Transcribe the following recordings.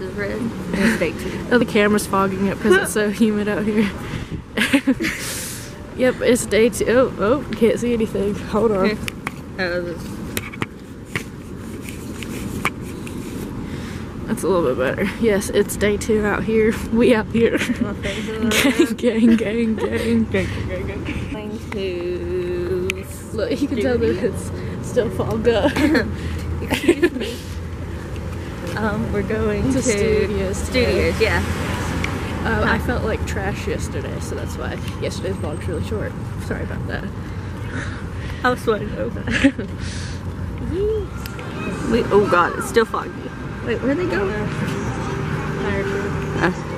is red. It's day two. Oh, the camera's fogging up because it's so humid out here. yep, it's day two. Oh, oh, can't see anything. Hold on. Here. This- That's a little bit better. Yes, it's day two out here. We out here. my face is gang, gang, gang, gang. going to. Look, you can tell that it's still fogged up. Excuse me. Um, we're going To to, studios today. Studios, yeah. Uh, I felt like trash yesterday, so that's why yesterday's vlog's really short. Sorry about that. I was sweating over. we, oh god, it's still foggy. Wait, where are they go? Uh,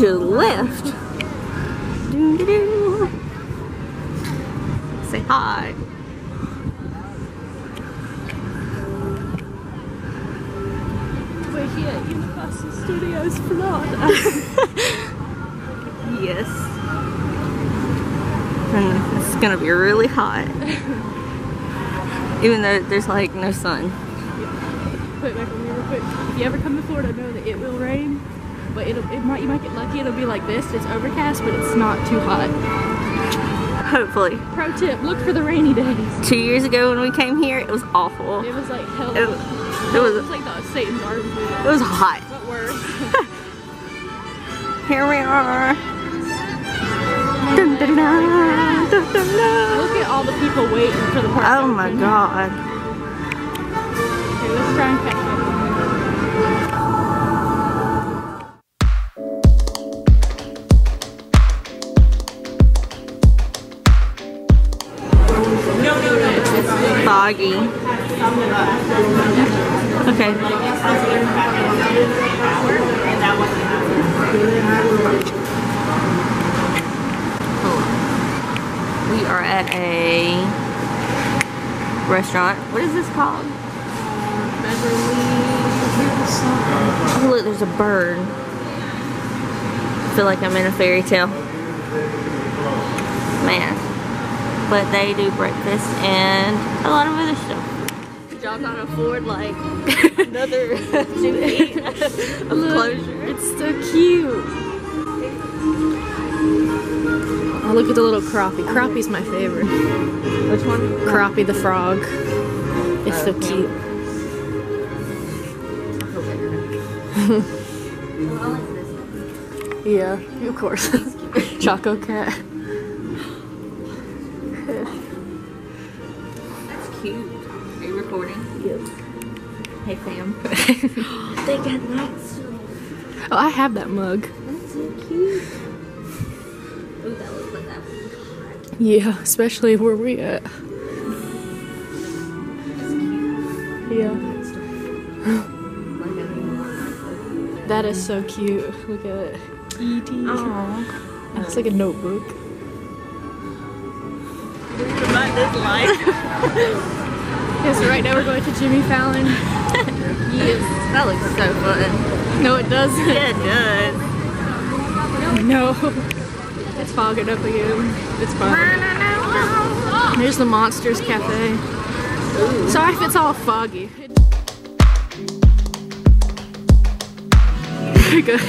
they just left. Say hi. We're here at Universal Studios Florida. Yes. And it's gonna be really hot. Even though there's like no sun. Put it back on me real quick. If you ever come to Florida, know that it will rain, but it'll it might you might get lucky. It'll be like this. It's overcast, but it's not too hot. Hopefully. Pro tip: look for the rainy days. Two years ago when we came here, it was awful. It was like hell. It, It, it was was like the Satan's barbecue, it was hot. but worse. Here we are. Dun, dun, dun, look at all the people waiting for the park. Oh my god. Okay, let's try and catch up. Foggy. Okay. We are at a restaurant. What is this called? Oh look, there's a bird. I feel like I'm in a fairy tale. Man. But they do breakfast and a lot of other stuff. Y'all can afford like another two feet of closure. It's so cute. Oh, look at the little Keroppi. Keroppi's my favorite. Which one? Crappie the frog. It's so Okay. cute. Yeah, of course. Choco cat. Cute. Are you recording? Yep. Hey fam. they got nice. Oh, I have that mug. That's so cute. Ooh, that looks like that hot. Yeah, especially where we at. Yeah. That is so cute. Look at it. E.T. Aww. It's like a notebook. About this life. So right now we're going to Jimmy Fallon. yes. That looks so fun. No, it doesn't. Yeah, it does. No. It's fogging up again. It's fine. There's the Monsters Cafe. Sorry if it's all foggy. Good.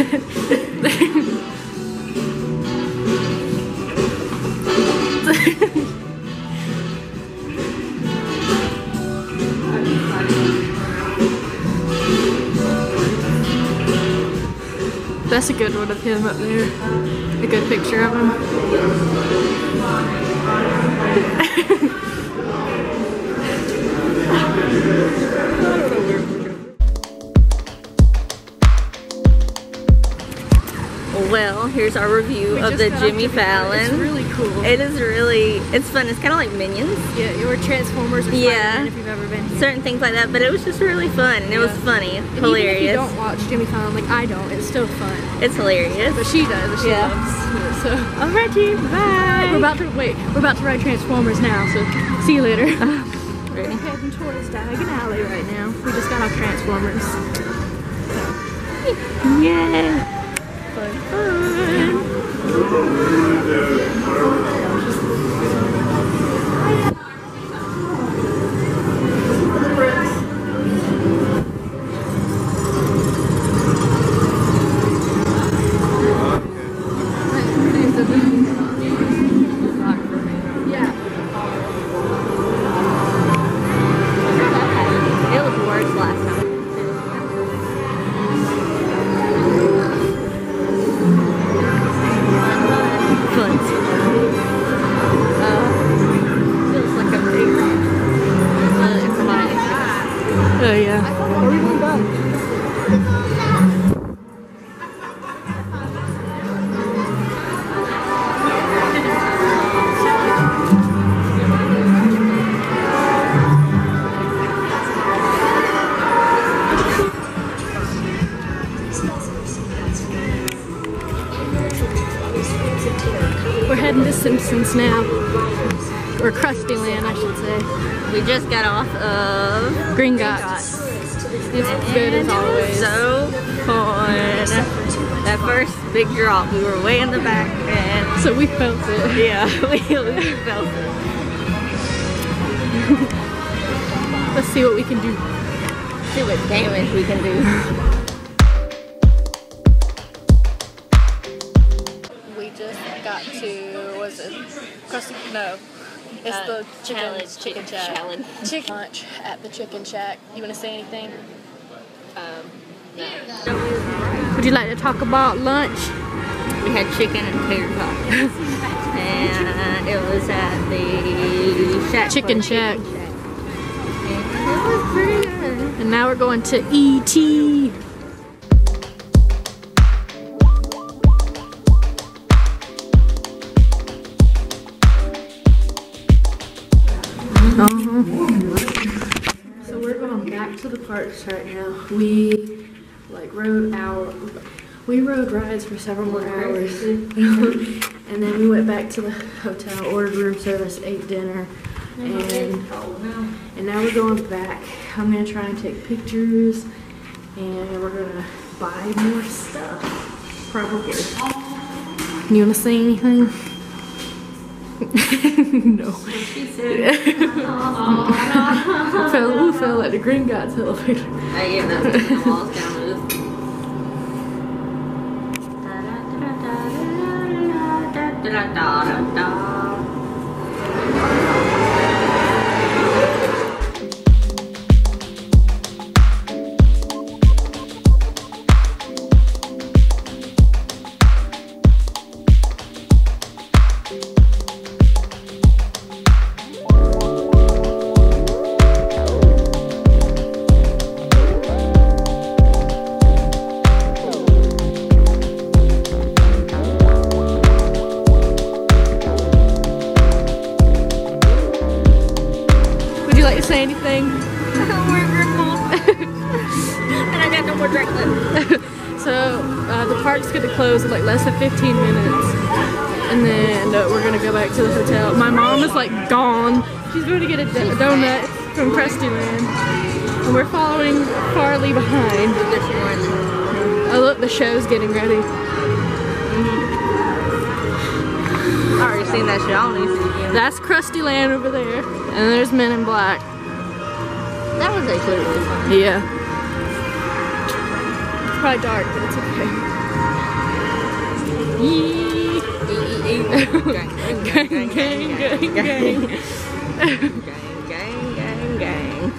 That's a good one of him up there. A good picture of him. here's our review We of the Jimmy Fallon. It's really cool. It is really, it's fun. It's kind of like Minions, yeah, your Transformers or Yeah. If you've ever been here. certain things like that, but it was just really fun and it was funny, And if you don't watch Jimmy Fallon, like I don't, it's still fun. It's hilarious. But she does, she Yeah. loves it. So All right, Jim. Bye. we're about to wait. We're about to ride Transformers now. So see you later. We're heading towards Diagon Alley right now. We just got off Transformers. Yay! Fun, I should say. We just got off of Gringotts. It's good as always. So fun. That first big drop, we were way in the back and So we felt it. yeah, we, we felt it. Let's see what we can do. See what damage we can do. We just got to was it Krusty? No, it's Uh, the chicken challenge, chicken chicken shack. challenge. Chicken lunch at the chicken shack. You want to say anything? Um, no. Would you like to talk about lunch? We had chicken and tater tots. and it was at the shack. Chicken place. Shack. And it was pretty good. And now we're going to E ET. So we're going back to the parks right now. We like rode out. We rode rides for several more hours, and then we went back to the hotel, ordered room service, ate dinner, and and now we're going back. I'm gonna try and take pictures, and we're gonna buy more stuff. Probably. You wanna say anything? No. fell, fell at the Gringotts elevator? I the walls down less than 15 minutes, and then uh, we're gonna go back to the hotel. My mom is like gone. She's going to get a do- donut from Krusty Land, and we're following Farley behind. There's more in there. Oh look, the show's getting ready. I already seen that shit. I don't need to see it again. That's Krusty Land over there, and there's Men in Black. That was actually really fun. Yeah. It's probably dark, but it's okay. Gang, gang. gang, gang, gang.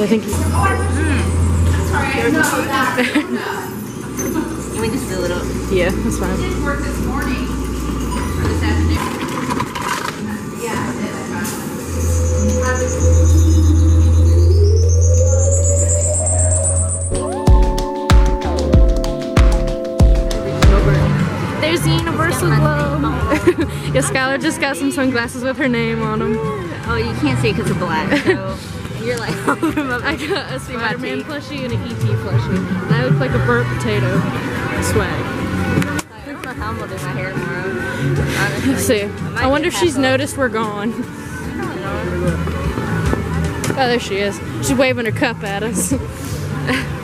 Yeah, thank you. Let me just fill it up. Yeah, that's fine. work this morning or this afternoon. Yeah, I did. I got it. There's the universal globe. yeah, Skylar Skylar just got some sunglasses with her name on them. Oh, you can't see because of black. So you're like holding them up. I got a Spider-Man plushie and an ET plushie. And I look like a burnt potato. Swag. I'm gonna put my hair tomorrow. Let's see. might I wonder if she's noticed we're gone. Oh, there she is. She's waving her cup at us.